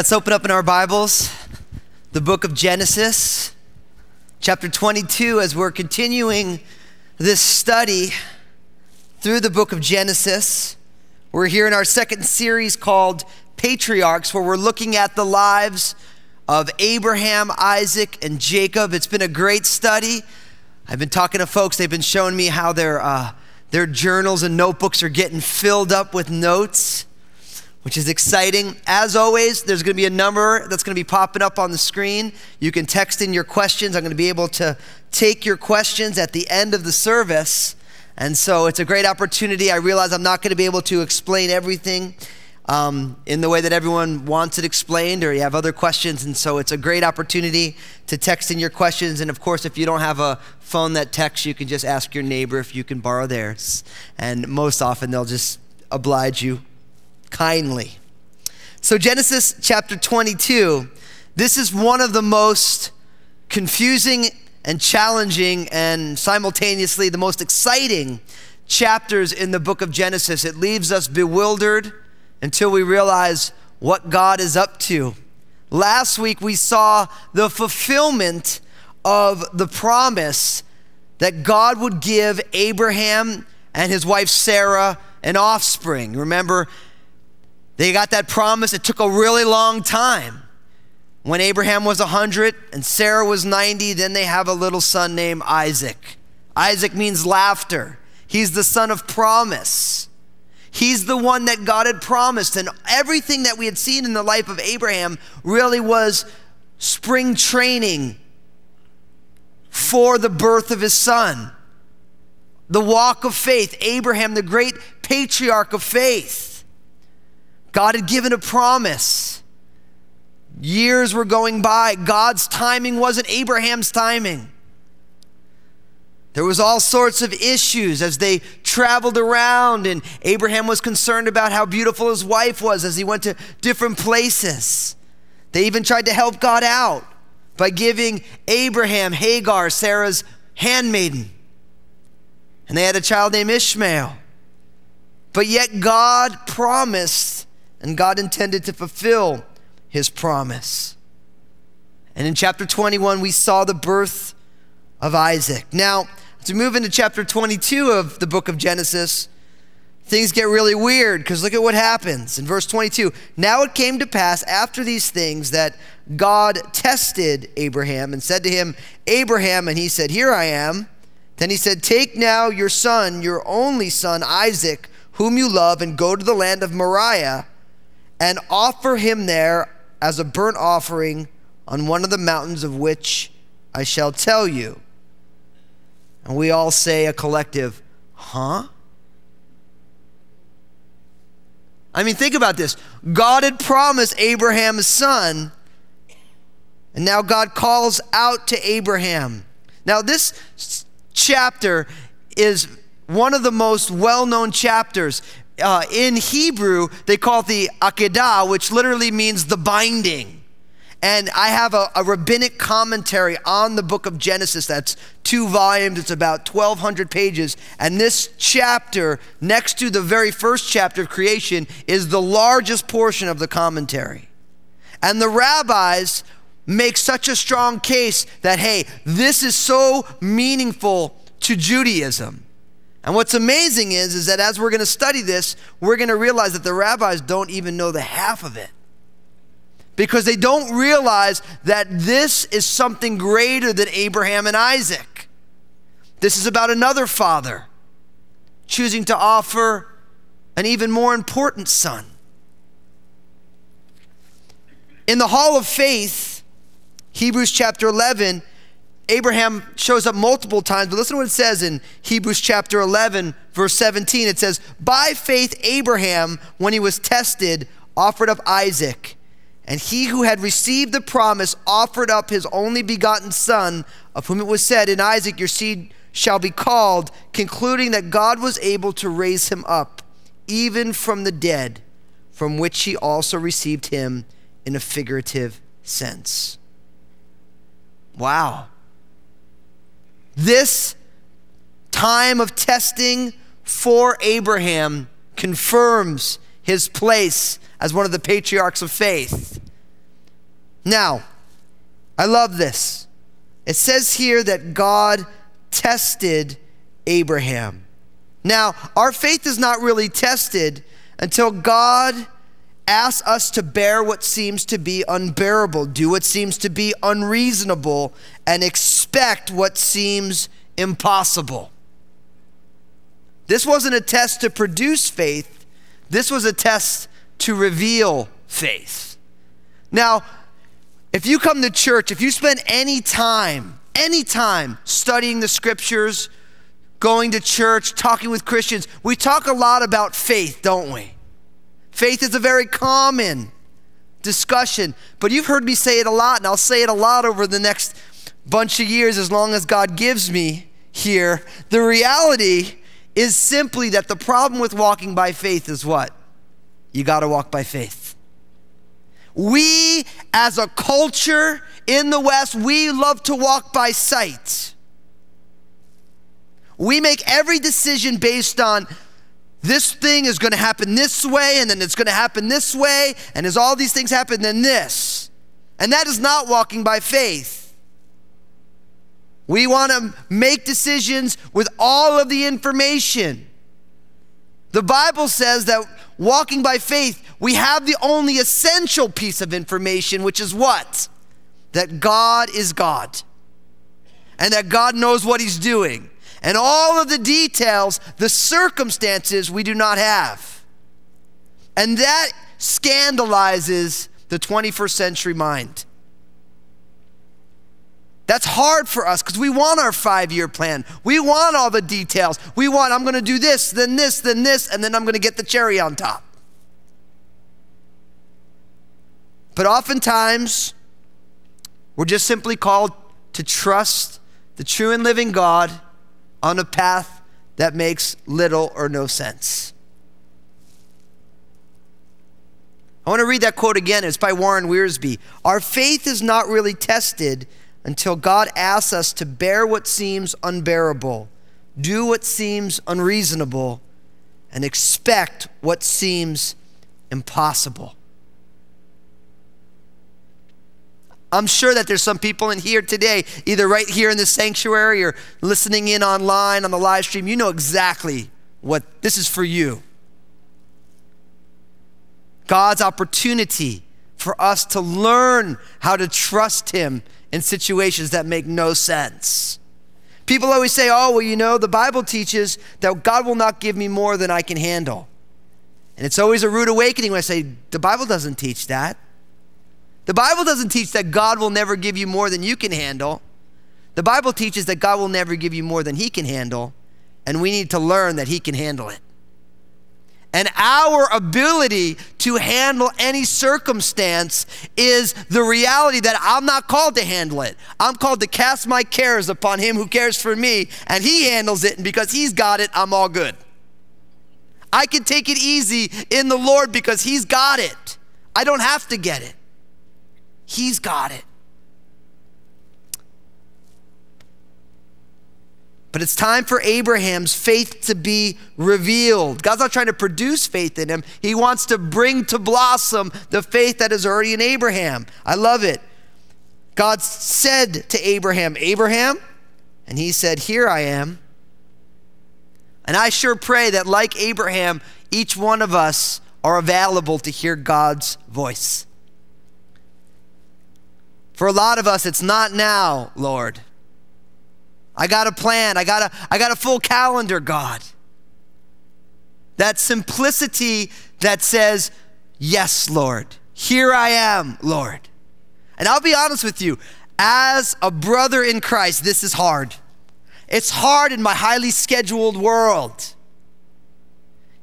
Let's open up in our Bibles the book of Genesis, chapter 22, as we're continuing this study through the book of Genesis. We're here in our second series called Patriarchs, where we're looking at the lives of Abraham, Isaac, and Jacob. It's been a great study. I've been talking to folks, they've been showing me how their, uh, their journals and notebooks are getting filled up with notes which is exciting. As always, there's going to be a number that's going to be popping up on the screen. You can text in your questions. I'm going to be able to take your questions at the end of the service. And so it's a great opportunity. I realize I'm not going to be able to explain everything um, in the way that everyone wants it explained, or you have other questions. And so it's a great opportunity to text in your questions. And of course, if you don't have a phone that texts, you can just ask your neighbor if you can borrow theirs. And most often, they'll just oblige you kindly. So, Genesis chapter 22, this is one of the most confusing and challenging and simultaneously the most exciting chapters in the book of Genesis. It leaves us bewildered until we realize what God is up to. Last week we saw the fulfillment of the promise that God would give Abraham and his wife Sarah an offspring. Remember, they got that promise. It took a really long time. When Abraham was 100 and Sarah was 90, then they have a little son named Isaac. Isaac means laughter. He's the son of promise. He's the one that God had promised. And everything that we had seen in the life of Abraham really was spring training for the birth of his son. The walk of faith, Abraham, the great patriarch of faith. God had given a promise. Years were going by. God's timing wasn't Abraham's timing. There was all sorts of issues as they traveled around and Abraham was concerned about how beautiful his wife was as he went to different places. They even tried to help God out by giving Abraham Hagar, Sarah's handmaiden. And they had a child named Ishmael. But yet God promised and God intended to fulfill his promise. And in chapter 21, we saw the birth of Isaac. Now, as we move into chapter 22 of the book of Genesis, things get really weird because look at what happens in verse 22. Now it came to pass after these things that God tested Abraham and said to him, Abraham, and he said, Here I am. Then he said, Take now your son, your only son, Isaac, whom you love, and go to the land of Moriah and offer him there as a burnt offering on one of the mountains of which I shall tell you. And we all say a collective, huh? I mean, think about this. God had promised Abraham a son, and now God calls out to Abraham. Now, this chapter is one of the most well known chapters uh, in Hebrew, they call it the Akedah, which literally means the binding. And I have a, a, rabbinic commentary on the book of Genesis that's two volumes, it's about 1,200 pages. And this chapter, next to the very first chapter of creation, is the largest portion of the commentary. And the rabbis make such a strong case that, hey, this is so meaningful to Judaism and what's amazing is, is that as we're going to study this, we're going to realize that the rabbis don't even know the half of it. Because they don't realize that this is something greater than Abraham and Isaac. This is about another father choosing to offer an even more important son. In the Hall of Faith, Hebrews chapter 11, Abraham shows up multiple times, but listen to what it says in Hebrews chapter 11, verse 17. It says, By faith, Abraham, when he was tested, offered up Isaac. And he who had received the promise offered up his only begotten son, of whom it was said, In Isaac your seed shall be called, concluding that God was able to raise him up, even from the dead, from which he also received him in a figurative sense. Wow. This time of testing for Abraham confirms his place as one of the patriarchs of faith. Now, I love this. It says here that God tested Abraham. Now, our faith is not really tested until God asks us to bear what seems to be unbearable, do what seems to be unreasonable, and expect what seems impossible. This wasn't a test to produce faith, this was a test to reveal faith. Now, if you come to church, if you spend any time, any time studying the scriptures, going to church, talking with Christians, we talk a lot about faith, don't we? Faith is a very common discussion, but you've heard me say it a lot, and I'll say it a lot over the next bunch of years as long as God gives me here. The reality is simply that the problem with walking by faith is what? You got to walk by faith. We, as a culture in the West, we love to walk by sight. We make every decision based on this thing is going to happen this way, and then it's going to happen this way, and as all these things happen, then this. And that is not walking by faith. We want to make decisions with all of the information. The Bible says that walking by faith, we have the only essential piece of information, which is what? That God is God and that God knows what He's doing. And all of the details, the circumstances, we do not have. And that scandalizes the 21st century mind. That's hard for us because we want our five year plan. We want all the details. We want, I'm going to do this, then this, then this, and then I'm going to get the cherry on top. But oftentimes, we're just simply called to trust the true and living God on a path that makes little or no sense. I want to read that quote again. It's by Warren Wiersbe. Our faith is not really tested until God asks us to bear what seems unbearable, do what seems unreasonable, and expect what seems impossible. I'm sure that there's some people in here today, either right here in the sanctuary or listening in online on the live stream. You know exactly what this is for you. God's opportunity for us to learn how to trust Him in situations that make no sense. People always say, oh, well, you know, the Bible teaches that God will not give me more than I can handle. And it's always a rude awakening when I say, the Bible doesn't teach that. The Bible doesn't teach that God will never give you more than you can handle. The Bible teaches that God will never give you more than He can handle, and we need to learn that He can handle it. And our ability to handle any circumstance is the reality that I'm not called to handle it. I'm called to cast my cares upon Him who cares for me, and He handles it, and because He's got it, I'm all good. I can take it easy in the Lord because He's got it. I don't have to get it. He's got it. But it's time for Abraham's faith to be revealed. God's not trying to produce faith in him, He wants to bring to blossom the faith that is already in Abraham. I love it. God said to Abraham, Abraham, and he said, Here I am. And I sure pray that, like Abraham, each one of us are available to hear God's voice. For a lot of us, it's not now, Lord. I got a plan. I got a, I got a full calendar, God. That simplicity that says, Yes, Lord. Here I am, Lord. And I'll be honest with you, as a brother in Christ, this is hard. It's hard in my highly scheduled world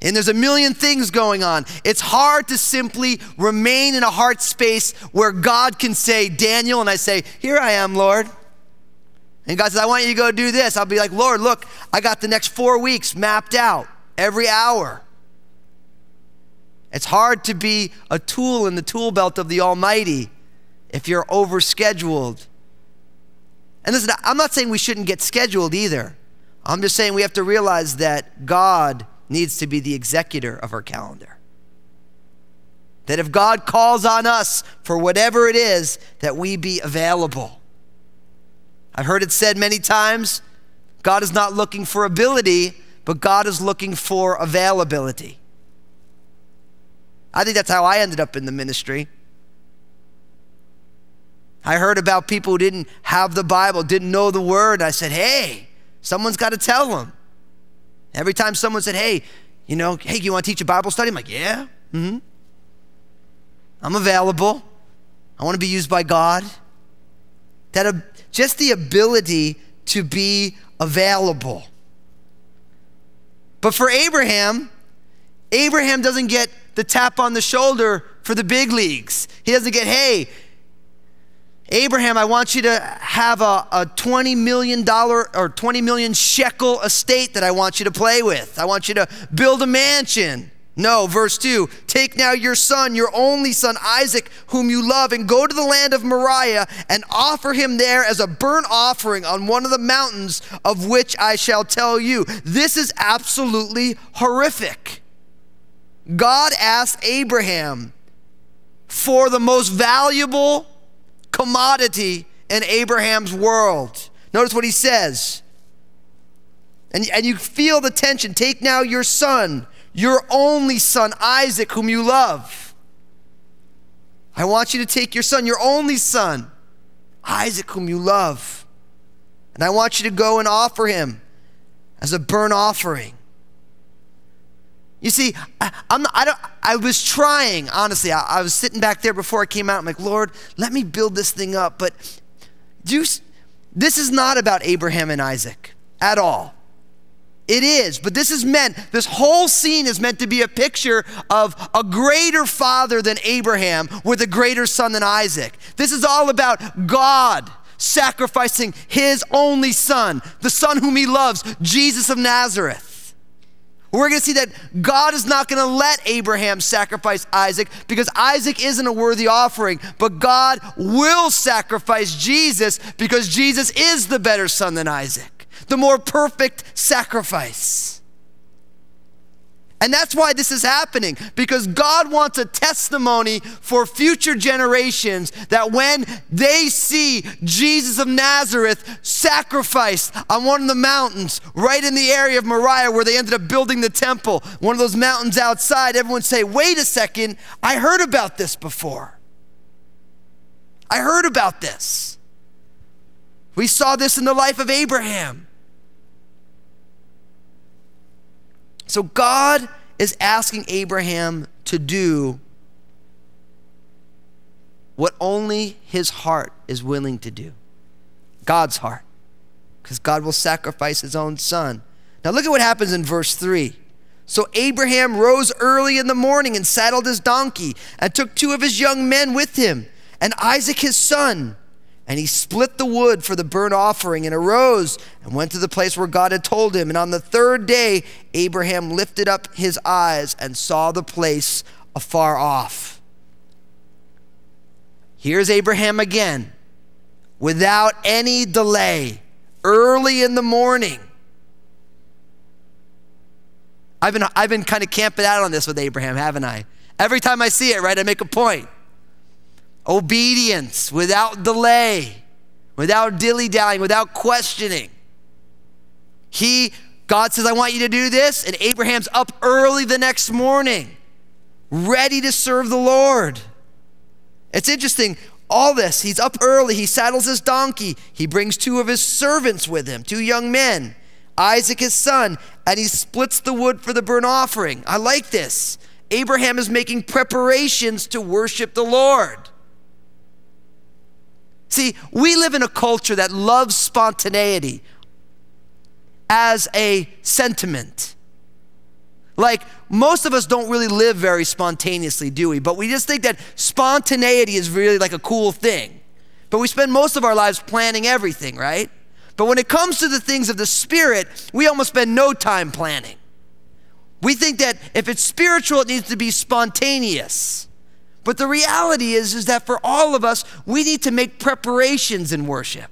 and there's a million things going on. It's hard to simply remain in a heart space where God can say, Daniel, and I say, Here I am, Lord. And God says, I want you to go do this. I'll be like, Lord, look, I got the next four weeks mapped out every hour. It's hard to be a tool in the tool belt of the Almighty if you're overscheduled. And listen, I'm not saying we shouldn't get scheduled either. I'm just saying we have to realize that God needs to be the executor of our calendar. that if God calls on us for whatever it is, that we be available. I've heard it said many times God is not looking for ability, but God is looking for availability. I think that's how I ended up in the ministry. I heard about people who didn't have the Bible, didn't know the word. I said, hey, someone's got to tell them. Every time someone said, hey, you know, hey, you want to teach a Bible study? I'm like, yeah, mm-hmm. I'm available. I want to be used by God. That just the ability to be available. But for Abraham, Abraham doesn't get the tap on the shoulder for the big leagues. He doesn't get, hey, Abraham, I want you to have a, a $20 million or 20 million shekel estate that I want you to play with. I want you to build a mansion. No, verse 2 Take now your son, your only son, Isaac, whom you love, and go to the land of Moriah and offer him there as a burnt offering on one of the mountains of which I shall tell you. This is absolutely horrific. God asked Abraham for the most valuable commodity in Abraham's world. Notice what he says. And, and you feel the tension. Take now your son, your only son, Isaac, whom you love. I want you to take your son, your only son, Isaac, whom you love. And I want you to go and offer him as a burnt offering. You see, I, not, I, don't, I was trying, honestly. I, I was sitting back there before I came out. I'm like, Lord, let me build this thing up. But you, this is not about Abraham and Isaac at all. It is, but this is meant, this whole scene is meant to be a picture of a greater father than Abraham with a greater son than Isaac. This is all about God sacrificing his only son, the son whom he loves, Jesus of Nazareth. We're going to see that God is not going to let Abraham sacrifice Isaac because Isaac isn't a worthy offering, but God will sacrifice Jesus because Jesus is the better son than Isaac, the more perfect sacrifice. And that's why this is happening, because God wants a testimony for future generations that when they see Jesus of Nazareth sacrificed on one of the mountains right in the area of Moriah where they ended up building the temple, one of those mountains outside, everyone say, wait a second, I heard about this before. I heard about this. We saw this in the life of Abraham. So God is asking Abraham to do what only his heart is willing to do God's heart. Because God will sacrifice his own son. Now, look at what happens in verse 3. So Abraham rose early in the morning and saddled his donkey and took two of his young men with him and Isaac his son and he split the wood for the burnt offering and arose and went to the place where God had told him. And on the third day, Abraham lifted up his eyes and saw the place afar off. Here's Abraham again, without any delay, early in the morning. I've been, I've been kind of camping out on this with Abraham, haven't I? Every time I see it, right, I make a point obedience without delay, without dilly dallying, without questioning. He, God says, I want you to do this. And Abraham's up early the next morning, ready to serve the Lord. It's interesting. All this, he's up early, he saddles his donkey, he brings two of his servants with him, two young men, Isaac his son, and he splits the wood for the burnt offering. I like this. Abraham is making preparations to worship the Lord. See, we live in a culture that loves spontaneity as a sentiment. Like, most of us don't really live very spontaneously, do we? But we just think that spontaneity is really like a cool thing. But we spend most of our lives planning everything, right? But when it comes to the things of the Spirit, we almost spend no time planning. We think that if it's spiritual, it needs to be spontaneous. But the reality is, is that for all of us, we need to make preparations in worship.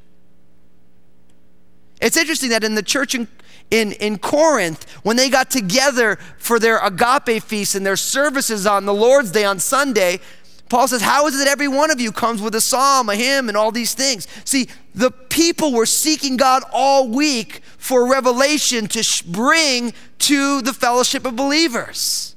It's interesting that in the church in, in, in Corinth, when they got together for their agape feast and their services on the Lord's Day on Sunday, Paul says, How is it that every one of you comes with a psalm, a hymn, and all these things? See, the people were seeking God all week for revelation to bring to the fellowship of believers.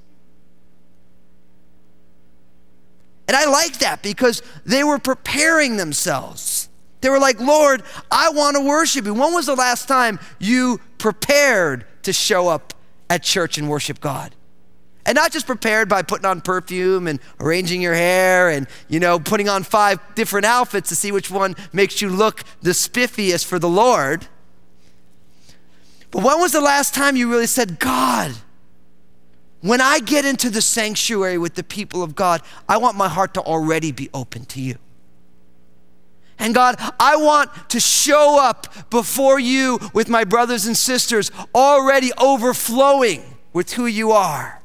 And I like that because they were preparing themselves. They were like, Lord, I want to worship you. When was the last time you prepared to show up at church and worship God? And not just prepared by putting on perfume and arranging your hair and, you know, putting on five different outfits to see which one makes you look the spiffiest for the Lord. But when was the last time you really said, God, when I get into the sanctuary with the people of God, I want my heart to already be open to you. And God, I want to show up before you with my brothers and sisters already overflowing with who you are.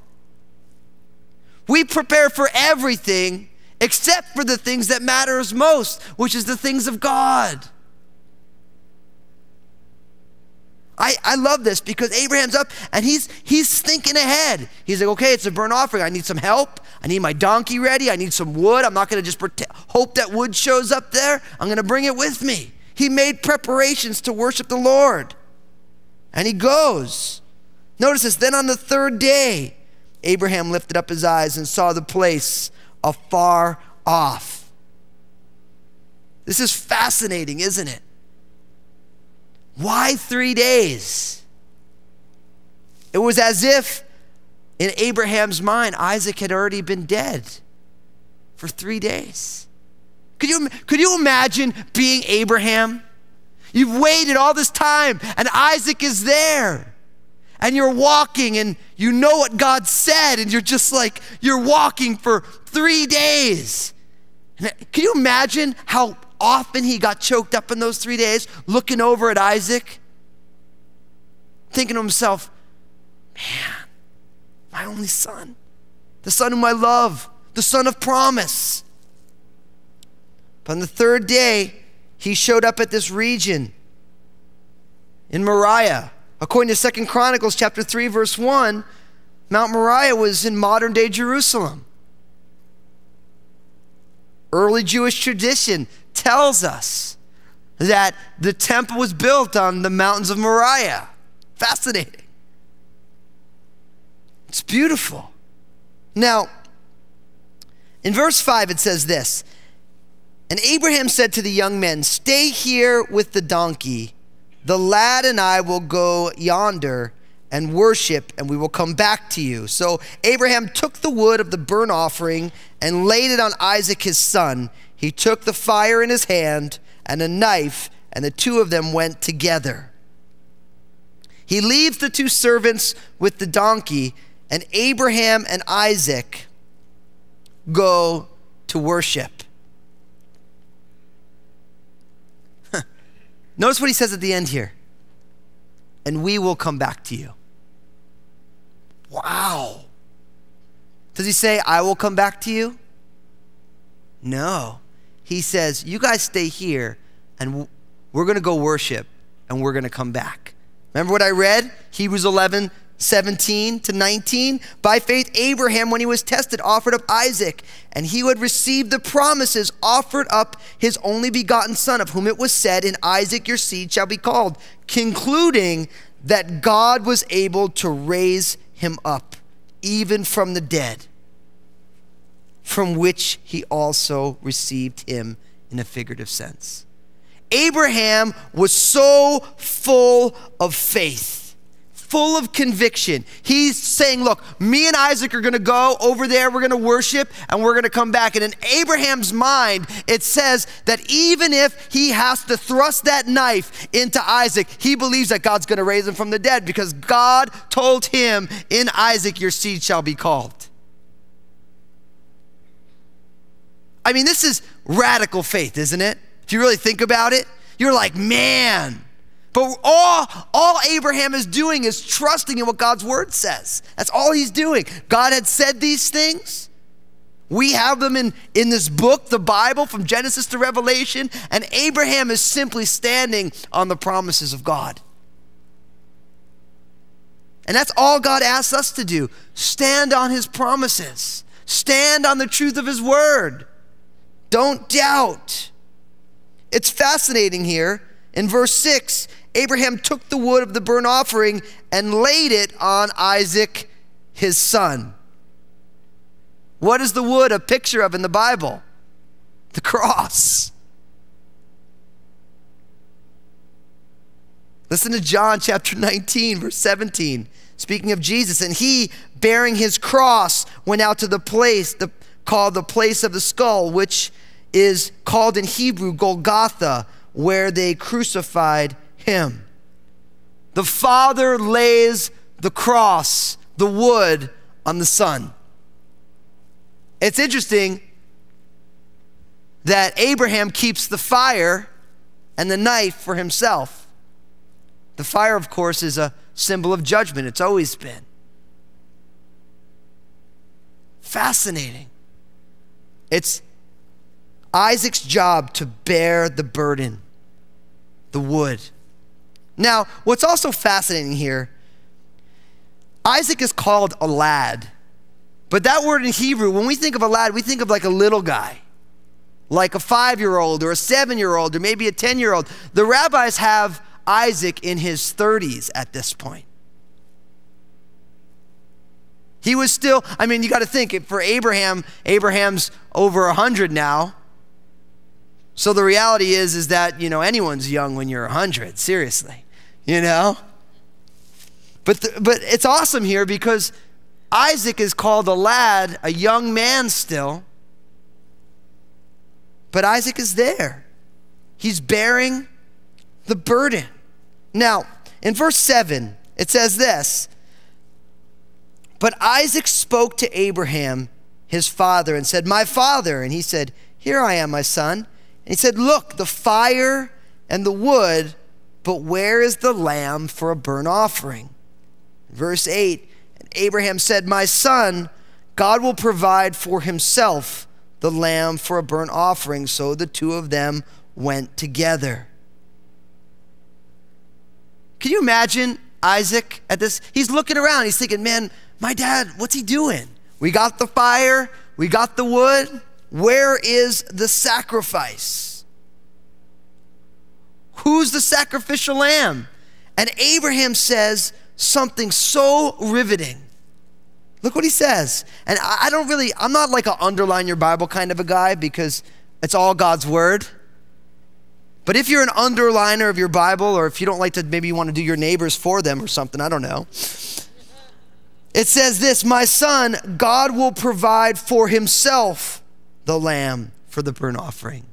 We prepare for everything except for the things that matters most, which is the things of God. I, I love this because Abraham's up and he's he's thinking ahead. He's like, okay, it's a burnt offering. I need some help. I need my donkey ready. I need some wood. I'm not going to just hope that wood shows up there. I'm going to bring it with me. He made preparations to worship the Lord. And he goes. Notice this. Then on the third day, Abraham lifted up his eyes and saw the place afar off. This is fascinating, isn't it? Why three days? It was as if in Abraham's mind, Isaac had already been dead for three days. Could you, could you imagine being Abraham? You've waited all this time, and Isaac is there. And you're walking, and you know what God said, and you're just like, you're walking for three days. Can you imagine how often he got choked up in those three days, looking over at Isaac, thinking to himself, man, my only son, the son whom I love, the son of promise. But on the third day, he showed up at this region in Moriah. According to Second Chronicles chapter 3, verse 1, Mount Moriah was in modern day Jerusalem. Early Jewish tradition tells us that the temple was built on the mountains of Moriah. Fascinating. It's beautiful. Now, in verse 5, it says this And Abraham said to the young men, Stay here with the donkey. The lad and I will go yonder and worship, and we will come back to you. So Abraham took the wood of the burnt offering and laid it on Isaac his son. He took the fire in his hand and a knife, and the two of them went together. He leaves the two servants with the donkey, and Abraham and Isaac go to worship. Notice what he says at the end here. And we will come back to you. Wow. Does he say, I will come back to you? No he says, You guys stay here and we're going to go worship and we're going to come back. Remember what I read? Hebrews 11, 17 to 19. By faith, Abraham, when he was tested, offered up Isaac, and he who had received the promises offered up his only begotten son, of whom it was said, In Isaac your seed shall be called, concluding that God was able to raise him up, even from the dead from which he also received him in a figurative sense. Abraham was so full of faith, full of conviction. He's saying, Look, me and Isaac are going to go over there, we're going to worship, and we're going to come back. And in Abraham's mind, it says that even if he has to thrust that knife into Isaac, he believes that God's going to raise him from the dead because God told him, In Isaac your seed shall be called. I mean, this is radical faith, isn't it? If you really think about it, you're like, man. But all, all Abraham is doing is trusting in what God's word says. That's all he's doing. God had said these things. We have them in, in this book, the Bible, from Genesis to Revelation, and Abraham is simply standing on the promises of God. And that's all God asks us to do stand on his promises, stand on the truth of his word. Don't doubt. It's fascinating here. In verse 6, Abraham took the wood of the burnt offering and laid it on Isaac, his son. What is the wood a picture of in the Bible? The cross. Listen to John chapter 19, verse 17. Speaking of Jesus, and he, bearing his cross, went out to the place the, called the place of the skull, which is called in Hebrew Golgotha, where they crucified him. The Father lays the cross, the wood, on the Son. It's interesting that Abraham keeps the fire and the knife for himself. The fire, of course, is a symbol of judgment, it's always been. Fascinating. It's Isaac's job to bear the burden, the wood. Now, what's also fascinating here, Isaac is called a lad. But that word in Hebrew, when we think of a lad, we think of like a little guy, like a five year old or a seven year old or maybe a 10 year old. The rabbis have Isaac in his 30s at this point. He was still, I mean, you got to think for Abraham, Abraham's over 100 now. So the reality is is that, you know, anyone's young when you're 100, seriously. You know? But the, but it's awesome here because Isaac is called a lad, a young man still. But Isaac is there. He's bearing the burden. Now, in verse 7, it says this But Isaac spoke to Abraham, his father, and said, My father. And he said, Here I am, my son. He said, Look, the fire and the wood, but where is the lamb for a burnt offering? Verse 8 And Abraham said, My son, God will provide for himself the lamb for a burnt offering. So the two of them went together. Can you imagine Isaac at this? He's looking around. He's thinking, man, my dad, what's he doing? We got the fire, we got the wood. Where is the sacrifice? Who's the sacrificial lamb? And Abraham says something so riveting. Look what he says. And I don't really, I'm not like an underline your Bible kind of a guy because it's all God's word. But if you're an underliner of your Bible, or if you don't like to, maybe you want to do your neighbors for them or something, I don't know. It says this My son, God will provide for himself the lamb for the burnt offering.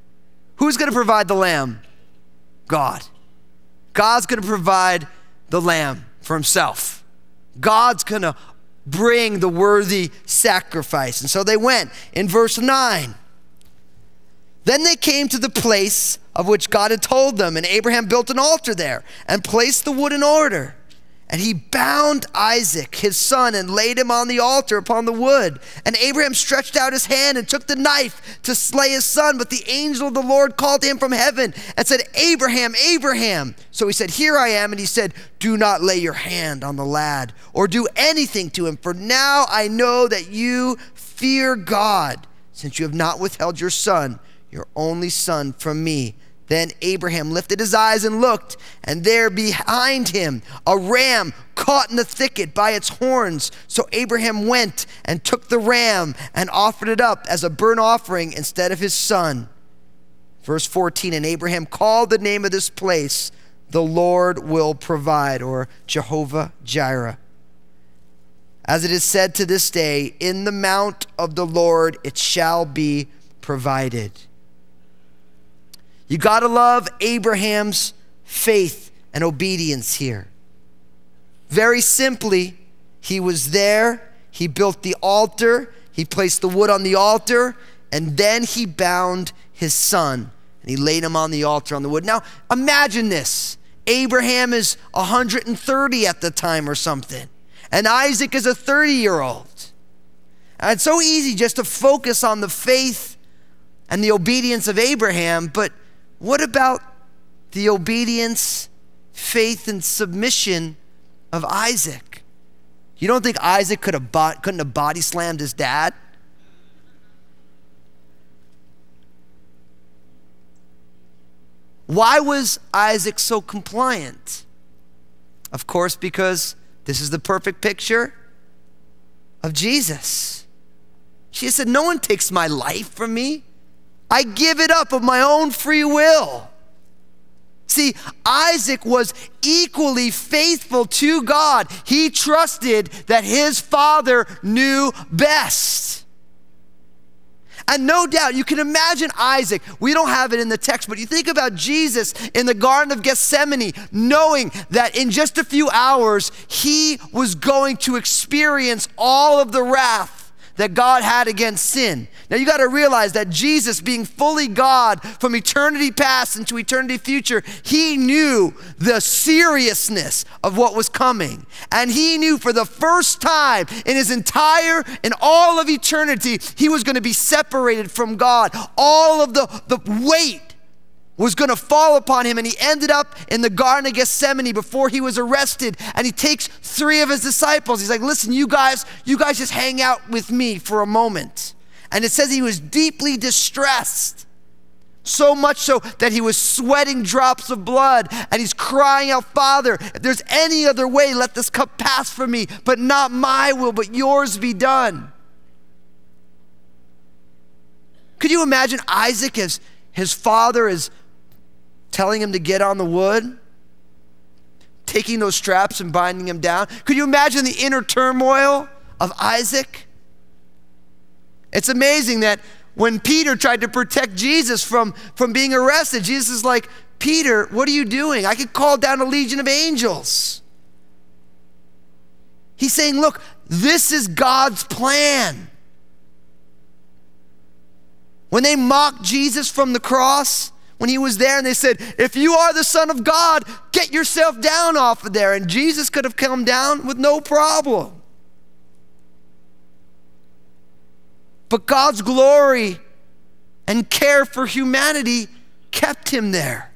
Who's going to provide the lamb? God. God's going to provide the lamb for himself. God's going to bring the worthy sacrifice. And so they went. In verse 9, then they came to the place of which God had told them, and Abraham built an altar there and placed the wood in order. And he bound Isaac, his son, and laid him on the altar upon the wood. And Abraham stretched out his hand and took the knife to slay his son. But the angel of the Lord called to him from heaven and said, Abraham, Abraham. So he said, Here I am. And he said, Do not lay your hand on the lad or do anything to him, for now I know that you fear God, since you have not withheld your son your only son from me. Then Abraham lifted his eyes and looked, and there behind him a ram caught in the thicket by its horns. So Abraham went and took the ram and offered it up as a burnt offering instead of his son. Verse 14 And Abraham called the name of this place, The Lord Will Provide, or Jehovah Jireh. As it is said to this day, In the mount of the Lord it shall be provided. You got to love Abraham's faith and obedience here. Very simply, he was there, he built the altar, he placed the wood on the altar, and then he bound his son and he laid him on the altar on the wood. Now, imagine this Abraham is 130 at the time or something, and Isaac is a 30 year old. And it's so easy just to focus on the faith and the obedience of Abraham, but what about the obedience, faith, and submission of Isaac? You don't think Isaac could have couldn't have body slammed his dad? Why was Isaac so compliant? Of course, because this is the perfect picture of Jesus. She said, No one takes my life from me. I give it up of my own free will. See, Isaac was equally faithful to God. He trusted that his father knew best. And no doubt, you can imagine Isaac. We don't have it in the text, but you think about Jesus in the Garden of Gethsemane, knowing that in just a few hours, he was going to experience all of the wrath that God had against sin. Now you got to realize that Jesus, being fully God from eternity past into eternity future, he knew the seriousness of what was coming. And he knew for the first time in his entire, in all of eternity, he was going to be separated from God. All of the, the weight was going to fall upon him. And he ended up in the Garden of Gethsemane before he was arrested. And he takes three of his disciples. He's like, listen, you guys, you guys just hang out with me for a moment. And it says he was deeply distressed. So much so that he was sweating drops of blood and he's crying out, Father, if there's any other way, let this cup pass from me, but not my will, but yours be done. Could you imagine Isaac as his father is telling him to get on the wood, taking those straps and binding him down. Could you imagine the inner turmoil of Isaac? It's amazing that when Peter tried to protect Jesus from, from being arrested, Jesus is like, Peter, what are you doing? I could call down a legion of angels. He's saying, Look, this is God's plan. When they mocked Jesus from the cross, when he was there and they said, If you are the Son of God, get yourself down off of there. And Jesus could have come down with no problem. But God's glory and care for humanity kept him there.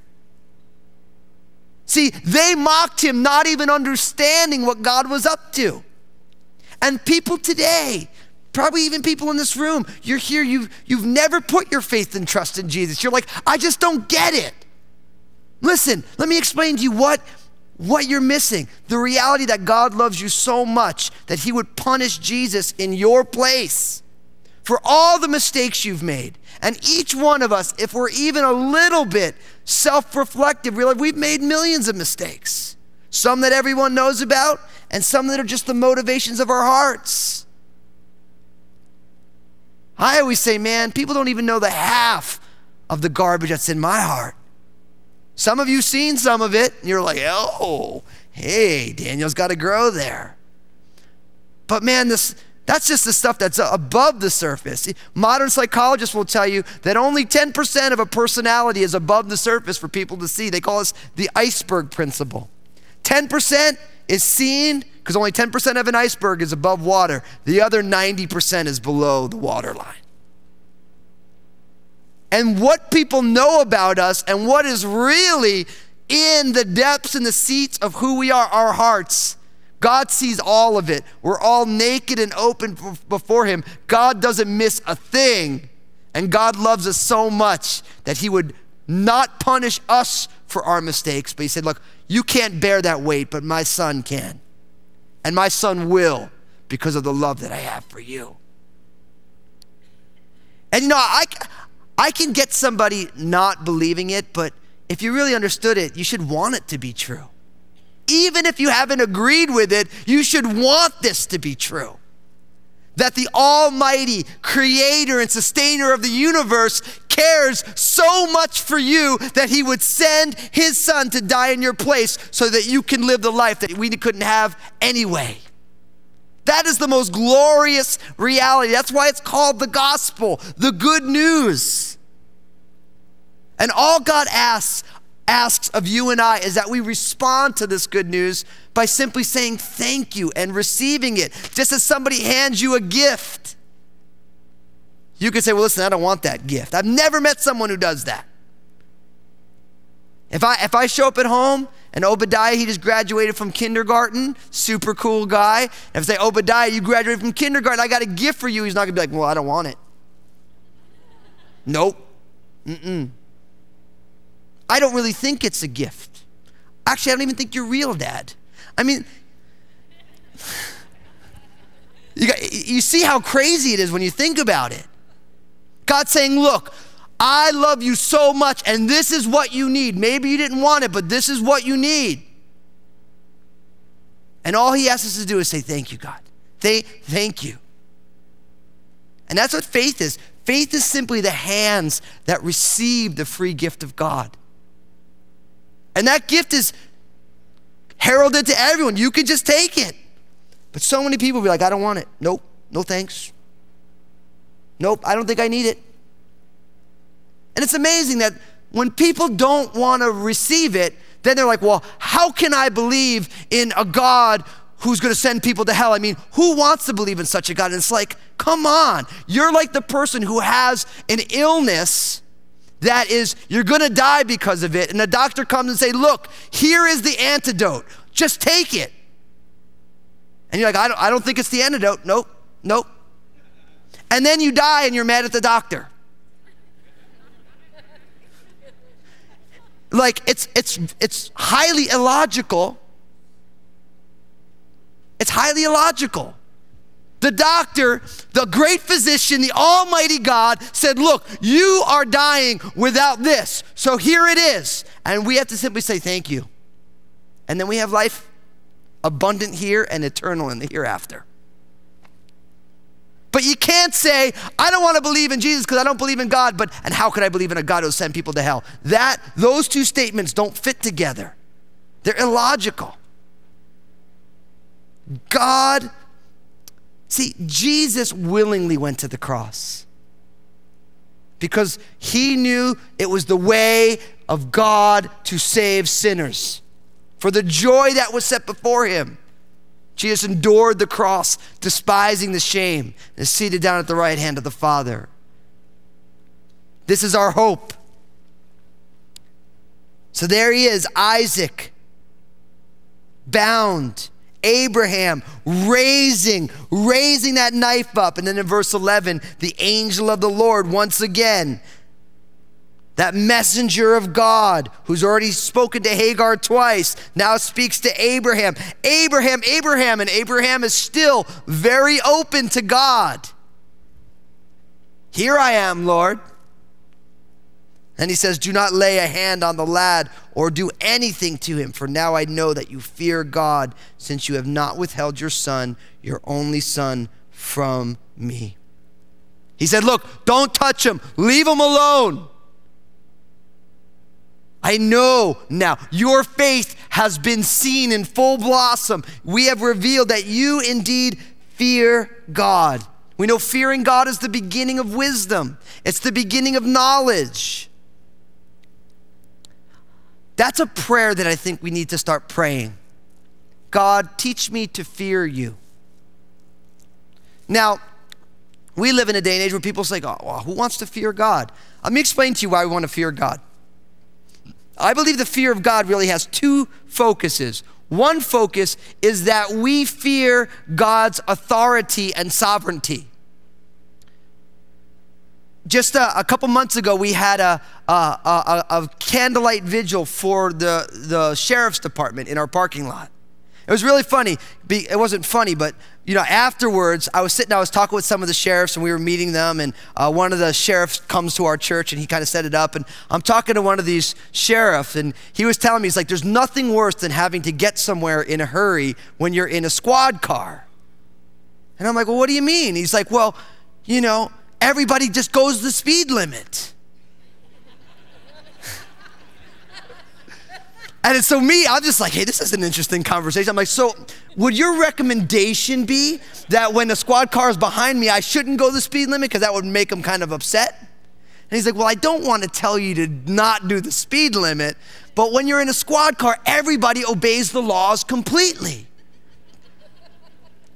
See, they mocked him, not even understanding what God was up to. And people today, Probably even people in this room, you're here, you've, you've never put your faith and trust in Jesus. You're like, I just don't get it. Listen, let me explain to you what, what you're missing. The reality that God loves you so much that he would punish Jesus in your place for all the mistakes you've made. And each one of us, if we're even a little bit self reflective, realize we've made millions of mistakes. Some that everyone knows about, and some that are just the motivations of our hearts. I always say, man, people don't even know the half of the garbage that's in my heart. Some of you seen some of it, and you're like, oh, hey, Daniel's got to grow there. But man, this that's just the stuff that's above the surface. Modern psychologists will tell you that only 10% of a personality is above the surface for people to see. They call this the iceberg principle. 10% is seen because only 10% of an iceberg is above water, the other 90% is below the waterline. And what people know about us and what is really in the depths and the seats of who we are, our hearts, God sees all of it. We're all naked and open before Him. God doesn't miss a thing. And God loves us so much that He would not punish us for our mistakes, but He said, Look, you can't bear that weight, but my son can. And my son will because of the love that I have for you. And you know, I, I can get somebody not believing it, but if you really understood it, you should want it to be true. Even if you haven't agreed with it, you should want this to be true that the Almighty Creator and Sustainer of the universe cares so much for you that He would send His Son to die in your place so that you can live the life that we couldn't have anyway. That is the most glorious reality. That's why it's called the gospel, the good news. And all God asks asks of you and I is that we respond to this good news by simply saying thank you and receiving it, just as somebody hands you a gift. You could say, Well, listen, I don't want that gift. I've never met someone who does that. If I, if I show up at home And Obadiah, he just graduated from kindergarten, super cool guy. And if I say, Obadiah, you graduated from kindergarten, I got a gift for you, he's not gonna be like, well, I don't want it. Nope. Mm-mm. I don't really think it's a gift. Actually, I don't even think you're real, Dad. I mean, you, got, you see how crazy it is when you think about it. God's saying, Look, I love you so much, and this is what you need. Maybe you didn't want it, but this is what you need. And all He asks us to do is say, Thank you, God. Thank you. And that's what faith is. Faith is simply the hands that receive the free gift of God. And that gift is heralded to everyone. You can just take it. But so many people be like, I don't want it. Nope, no thanks. Nope, I don't think I need it. And it's amazing that when people don't want to receive it, then they're like, well, how can I believe in a God who's going to send people to hell? I mean, who wants to believe in such a God? And it's like, come on. You're like the person who has an illness that is, you're to die because of it. And the doctor comes and say, look, here is the antidote. Just take it. And you're like, I don't, I don't think it's the antidote. Nope, nope. And then you die and you're mad at the doctor. like it's it's it's highly illogical. It's highly illogical. The doctor, the great physician, the almighty God said, "Look, you are dying without this. So here it is." And we have to simply say thank you. And then we have life abundant here and eternal in the hereafter. But you can't say, I don't want to believe in Jesus because I don't believe in God, but and how could I believe in a God who'll send people to hell? That those two statements don't fit together. They're illogical. God, see, Jesus willingly went to the cross because he knew it was the way of God to save sinners for the joy that was set before him. Jesus endured the cross, despising the shame, and is seated down at the right hand of the Father. This is our hope. So there he is, Isaac, bound, Abraham raising, raising that knife up. And then in verse 11, the angel of the Lord once again that messenger of God who's already spoken to Hagar twice now speaks to Abraham. Abraham, Abraham, and Abraham is still very open to God. Here I am, Lord. And he says, Do not lay a hand on the lad or do anything to him, for now I know that you fear God, since you have not withheld your son, your only son, from me. He said, Look, don't touch him, leave him alone. I know now your faith has been seen in full blossom. We have revealed that you indeed fear God. We know fearing God is the beginning of wisdom, it's the beginning of knowledge. That's a prayer that I think we need to start praying. God, teach me to fear you. Now, we live in a day and age where people say, oh, well, who wants to fear God? Let me explain to you why we want to fear God. I believe the fear of God really has two focuses. One focus is that we fear God's authority and sovereignty. Just a, a couple months ago, we had a, a, a, candlelight vigil for the, the sheriff's department in our parking lot. It was really funny. It wasn't funny, but you know, afterwards, I was sitting, I was talking with some of the sheriffs, and we were meeting them. And uh, one of the sheriffs comes to our church, and he kind of set it up. And I'm talking to one of these sheriffs, and he was telling me, he's like, "There's nothing worse than having to get somewhere in a hurry when you're in a squad car." And I'm like, "Well, what do you mean?" He's like, "Well, you know, everybody just goes the speed limit." And so me, I'm just like, hey, this is an interesting conversation. I'm like, so would your recommendation be that when a squad car is behind me, I shouldn't go the speed limit because that would make them kind of upset? And he's like, well, I don't want to tell you to not do the speed limit, but when you're in a squad car, everybody obeys the laws completely.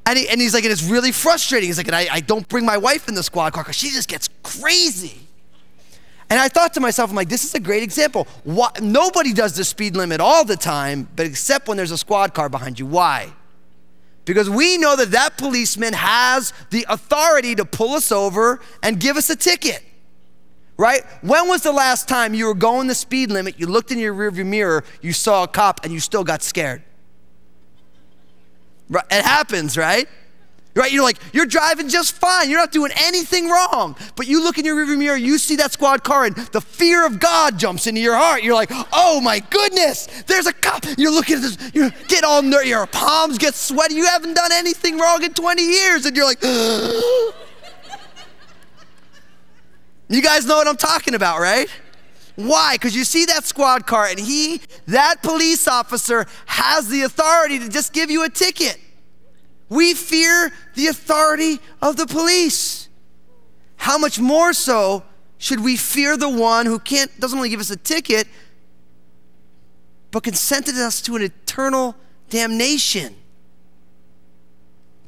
And, he, and he's like, and it's really frustrating. He's like, and I, I don't bring my wife in the squad car because she just gets crazy. And I thought to myself, I'm like, this is a great example. Why, nobody does the speed limit all the time, but except when there's a squad car behind you. Why? Because we know that that policeman has the authority to pull us over and give us a ticket. Right? When was the last time you were going the speed limit, you looked in your rearview mirror, you saw a cop, and you still got scared? It happens, right? right? You're like, you're driving just fine. You're not doing anything wrong. But you look in your rearview mirror, you see that squad car, and the fear of God jumps into your heart. You're like, oh my goodness, there's a cop. You're looking at this, you get all your palms get sweaty. You haven't done anything wrong in 20 years. And you're like, you guys know what I'm talking about, right? Why? Because you see that squad car, and he, that police officer, has the authority to just give you a ticket. We fear the authority of the police. How much more so should we fear the one who can't doesn't only give us a ticket, but consented us to an eternal damnation?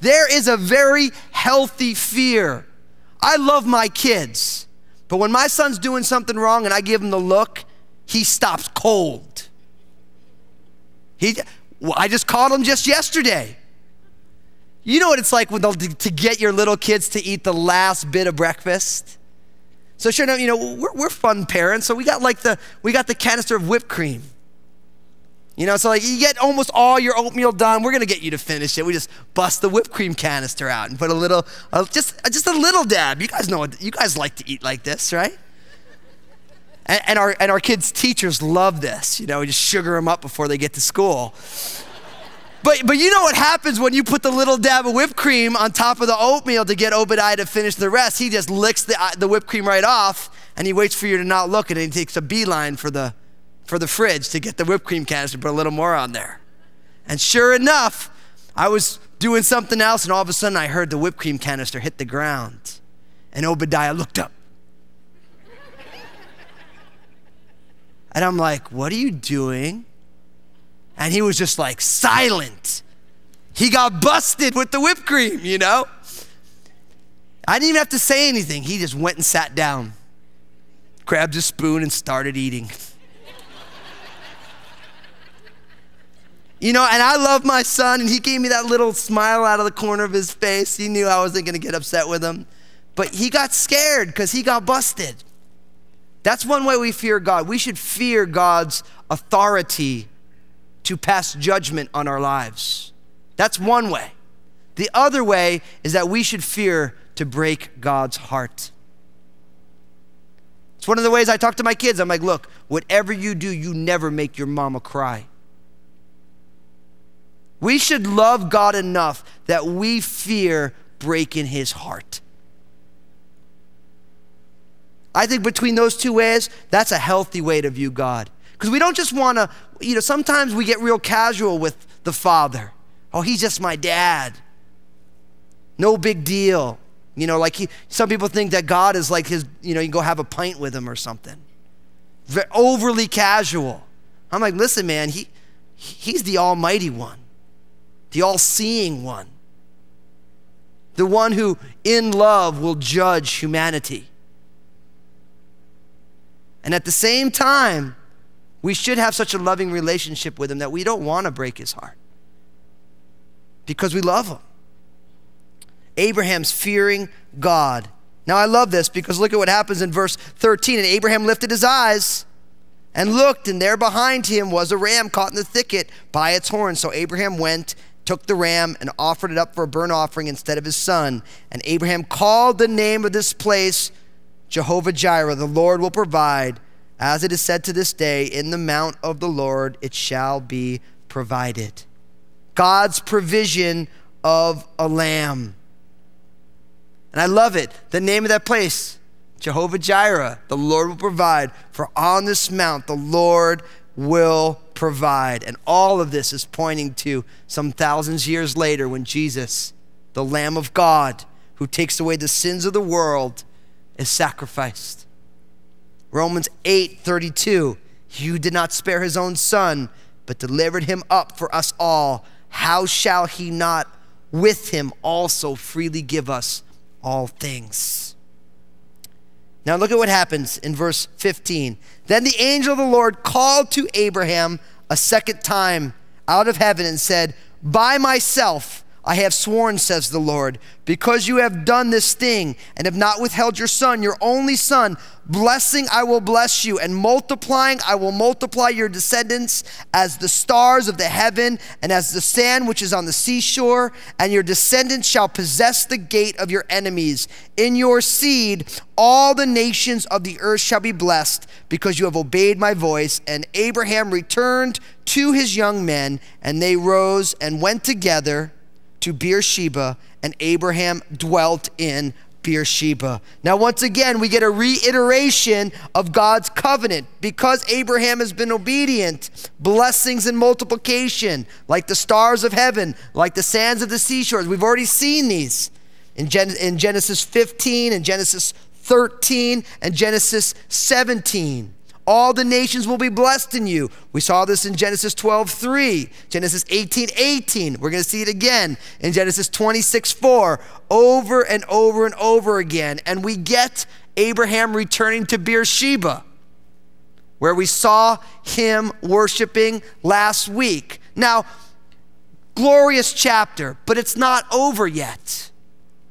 There is a very healthy fear. I love my kids, but when my son's doing something wrong and I give him the look, he stops cold. He, I just caught him just yesterday. You know what it's like when to get your little kids to eat the last bit of breakfast? So sure enough, you know, we're, we're fun parents, so we got like the, we got the canister of whipped cream. You know, so like you get almost all your oatmeal done. We're gonna get you to finish it. We just bust the whipped cream canister out and put a little, just just a little dab. You guys know what you guys like to eat like this, right? And, and our and our kids' teachers love this. You know, we just sugar them up before they get to school. But, but you know what happens when you put the little dab of whipped cream on top of the oatmeal to get Obadiah to finish the rest? He just licks the, the whipped cream right off and he waits for you to not look and he takes a beeline for the, for the fridge to get the whipped cream canister, put a little more on there. And sure enough, I was doing something else and all of a sudden I heard the whipped cream canister hit the ground. And Obadiah looked up. and I'm like, What are you doing? and he was just like silent. He got busted with the whipped cream, you know? I didn't even have to say anything. He just went and sat down, grabbed a spoon, and started eating. You know, and I love my son, and he gave me that little smile out of the corner of his face. He knew I wasn't gonna get upset with him. But he got scared because he got busted. That's one way we fear God. We should fear God's authority to pass judgment on our lives. That's one way. The other way is that we should fear to break God's heart. It's one of the ways I talk to my kids. I'm like, look, whatever you do, you never make your mama cry. We should love God enough that we fear breaking his heart. I think between those two ways, that's a healthy way to view God. Because we don't just want to, you know, sometimes we get real casual with the Father. Oh, he's just my dad. No big deal. You know, like he, some people think that God is like his, you know, you can go have a pint with him or something. Very overly casual. I'm like, listen, man, he, he's the almighty one, the all seeing one, the one who in love will judge humanity. And at the same time, we should have such a loving relationship with him that we don't want to break his heart because we love him. Abraham's fearing God. Now, I love this because look at what happens in verse 13. And Abraham lifted his eyes and looked, and there behind him was a ram caught in the thicket by its horn. So Abraham went, took the ram, and offered it up for a burnt offering instead of his son. And Abraham called the name of this place Jehovah Jireh, the Lord will provide. As it is said to this day, in the mount of the Lord it shall be provided. God's provision of a lamb. And I love it. The name of that place, Jehovah Jireh, the Lord will provide. For on this mount the Lord will provide. And all of this is pointing to some thousands years later when Jesus, the Lamb of God, who takes away the sins of the world, is sacrificed. Romans 8 32. You did not spare his own son, but delivered him up for us all. How shall he not with him also freely give us all things? Now look at what happens in verse 15. Then the angel of the Lord called to Abraham a second time out of heaven and said, By myself I have sworn, says the Lord, because you have done this thing and have not withheld your son, your only son, blessing I will bless you, and multiplying I will multiply your descendants as the stars of the heaven and as the sand which is on the seashore, and your descendants shall possess the gate of your enemies. In your seed, all the nations of the earth shall be blessed, because you have obeyed my voice. And Abraham returned to his young men, and they rose and went together to Beersheba, and Abraham dwelt in Beersheba. Now, once again, we get a reiteration of God's covenant. Because Abraham has been obedient, blessings and multiplication, like the stars of heaven, like the sands of the seashores. We've already seen these in, Gen- in Genesis 15 and Genesis 13 and Genesis 17. All the nations will be blessed in you. We saw this in Genesis 12, 3, Genesis 18, 18. We're going to see it again in Genesis 26, 4, over and over and over again. And we get Abraham returning to Beersheba, where we saw him worshiping last week. Now, glorious chapter, but it's not over yet.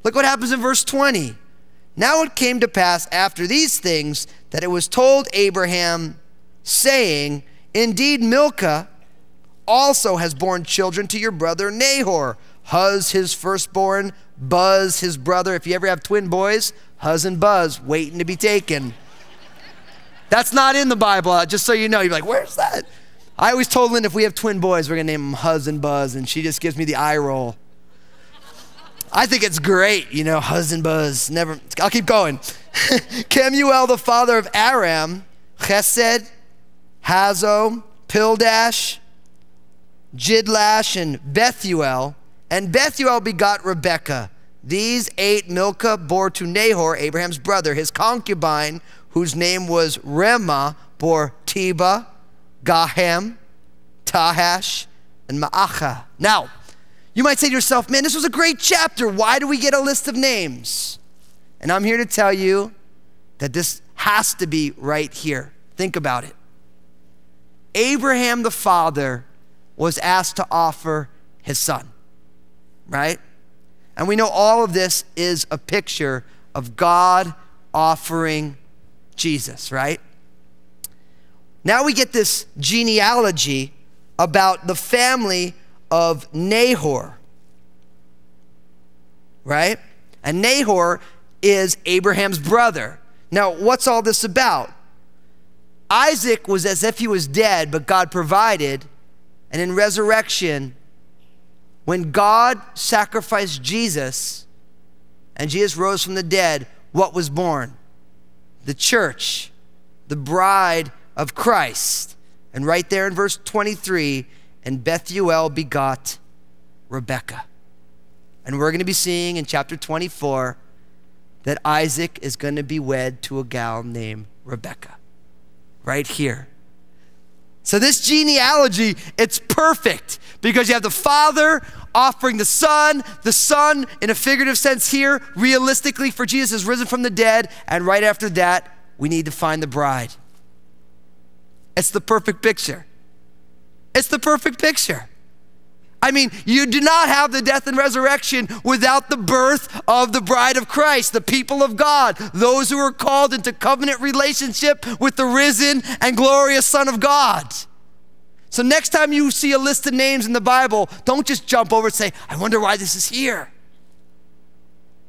Look what happens in verse 20. Now it came to pass after these things that it was told Abraham, saying, Indeed, Milcah also has borne children to your brother Nahor. Huz, his firstborn, Buzz, his brother. If you ever have twin boys, Huz and Buzz waiting to be taken. That's not in the Bible, uh, just so you know. You're like, where's that? I always told Lynn if we have twin boys, we're gonna name them Huz and Buzz, and she just gives me the eye roll. I think it's great, you know, Huz and buzz. Never, I'll keep going. Kemuel, the father of Aram, Chesed, Hazo, Pildash, Jidlaph, and Bethuel. And Bethuel begot Rebekah. These eight Milcah bore to Nahor, Abraham's brother, his concubine, whose name was Reumah, bore Tebah, Gaham, Tahash, and Maacha. Now, you might say to yourself, man, this was a great chapter. Why do we get a list of names? And I'm here to tell you that this has to be right here. Think about it. Abraham the father was asked to offer his son, right? And we know all of this is a picture of God offering Jesus, right? Now we get this genealogy about the family of Nahor, right? And Nahor is Abraham's brother. Now, what's all this about? Isaac was as if he was dead, but God provided. And in resurrection, when God sacrificed Jesus and Jesus rose from the dead, what was born? The church, the bride of Christ. And right there in verse 23, and Bethuel begot Rebekah. And we're going to be seeing in chapter 24 that Isaac is going to be wed to a gal named Rebekah. Right here. So this genealogy, it's perfect because you have the father offering the son, the son in a figurative sense here, realistically for Jesus is risen from the dead, and right after that, we need to find the bride. It's the perfect picture. It's the perfect picture. I mean, you do not have the death and resurrection without the birth of the bride of Christ, the people of God, those who are called into covenant relationship with the risen and glorious Son of God. So, next time you see a list of names in the Bible, don't just jump over and say, I wonder why this is here.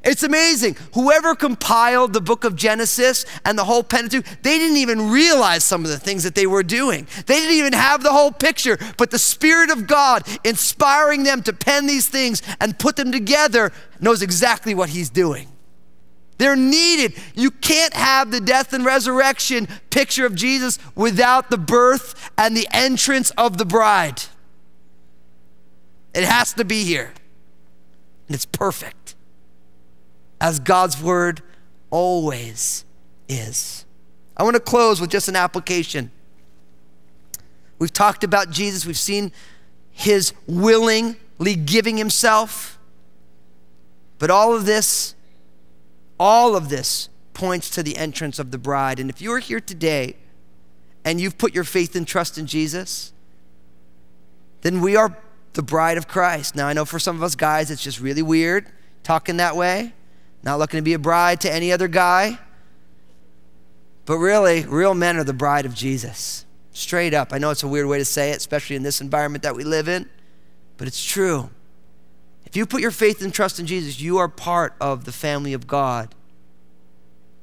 It's amazing. Whoever compiled the book of Genesis and the whole Pentateuch, they didn't even realize some of the things that they were doing. They didn't even have the whole picture, but the Spirit of God inspiring them to pen these things and put them together knows exactly what He's doing. They're needed. You can't have the death and resurrection picture of Jesus without the birth and the entrance of the bride. It has to be here, and it's perfect as God's word always is. I want to close with just an application. We've talked about Jesus, we've seen his willingly giving himself. But all of this, all of this points to the entrance of the bride. And if you are here today and you've put your faith and trust in Jesus, then we are the bride of Christ. Now, I know for some of us guys, it's just really weird talking that way. Not looking to be a bride to any other guy. But really, real men are the bride of Jesus. Straight up. I know it's a weird way to say it, especially in this environment that we live in, but it's true. If you put your faith and trust in Jesus, you are part of the family of God.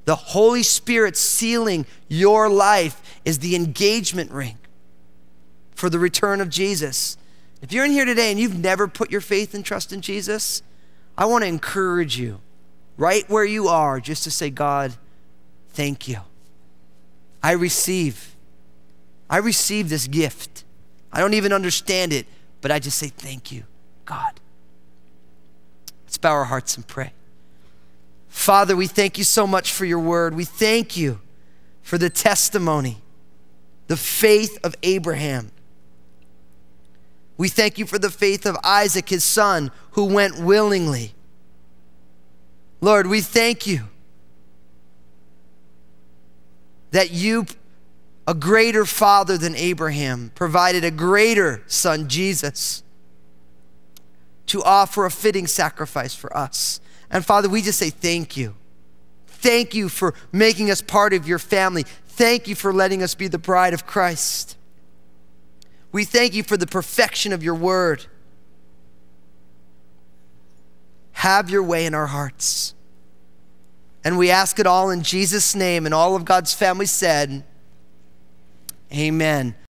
The Holy Spirit sealing your life is the engagement ring for the return of Jesus. If you're in here today and you've never put your faith and trust in Jesus, I want to encourage you right where you are just to say, God, thank you. I receive. I receive this gift. I don't even understand it, but I just say, thank you, God. Let's bow our hearts and pray. Father, we thank you so much for your word. We thank you for the testimony, the faith of Abraham. We thank you for the faith of Isaac, his son, who went willingly. Lord, we thank you that you, a greater father than Abraham, provided a greater son, Jesus, to offer a fitting sacrifice for us. And Father, we just say thank you. Thank you for making us part of your family. Thank you for letting us be the bride of Christ. We thank you for the perfection of your word. Have your way in our hearts. And we ask it all in Jesus' name. And all of God's family said, Amen.